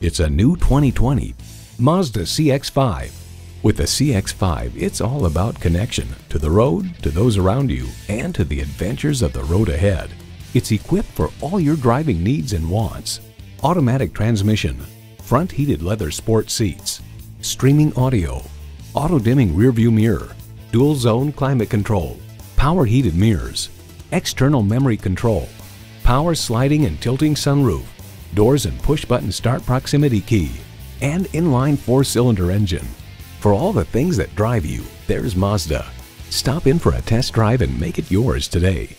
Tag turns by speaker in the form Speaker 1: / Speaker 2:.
Speaker 1: It's a new 2020 Mazda CX-5. With the CX-5, it's all about connection to the road, to those around you, and to the adventures of the road ahead. It's equipped for all your driving needs and wants. Automatic transmission, front heated leather sport seats, streaming audio, auto dimming rearview mirror, dual zone climate control, power heated mirrors, external memory control, power sliding and tilting sunroof, doors and push button start proximity key, and inline four cylinder engine. For all the things that drive you, there's Mazda. Stop in for a test drive and make it yours today.